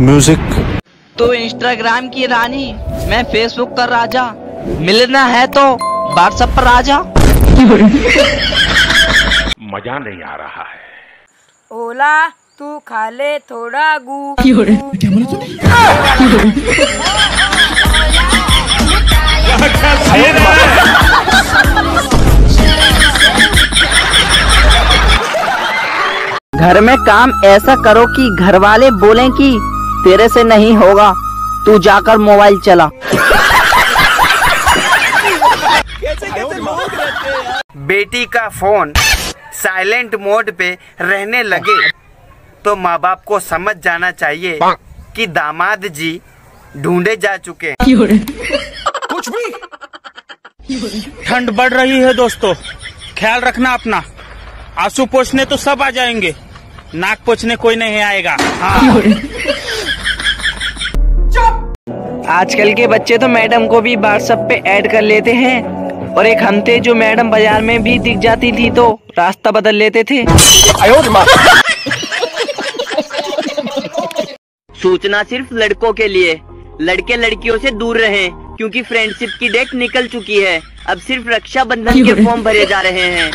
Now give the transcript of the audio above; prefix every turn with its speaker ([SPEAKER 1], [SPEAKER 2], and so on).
[SPEAKER 1] Music
[SPEAKER 2] तो Instagram की रानी मैं फेसबुक का राजा। मिलना है तो व्हाट्सएप पर राजा
[SPEAKER 3] मज़ा नहीं आ रहा है।
[SPEAKER 4] ओला तू खा ले थोड़ा गू।
[SPEAKER 2] घर में काम ऐसा करो कि घर वाले बोलें कि तेरे से नहीं होगा। तू जाकर मोबाइल चला।
[SPEAKER 5] बेटी का फ़ोन साइलेंट मोड पे रहने लगे। तो माँ बाप को समझ जाना चाहिए कि दामाद जी ढूंढे जा चुके हैं।
[SPEAKER 6] ठंड बढ़ रही है दोस्तों। ख्याल रखना अपना। आँसू पोछने तो सब आ जाएँगे। नाक पोछने कोई नहीं आएगा। हाँ।
[SPEAKER 2] आजकल के बच्चे तो मैडम को भी व्हाट्सएप पे ऐड कर लेते हैं। और एक हमते जो मैडम बाज़ार में भी दिख जाती थी तो रास्ता बदल लेते थे। सूचना सिर्फ़ लड़कों के लिए। लड़के लड़कियों से दूर रहें, क्योंकि फ्रेंडशिप की डेट निकल चुकी है। अब सिर्फ़ रक्षा बंधन के फॉर्म भरे जा रहे हैं।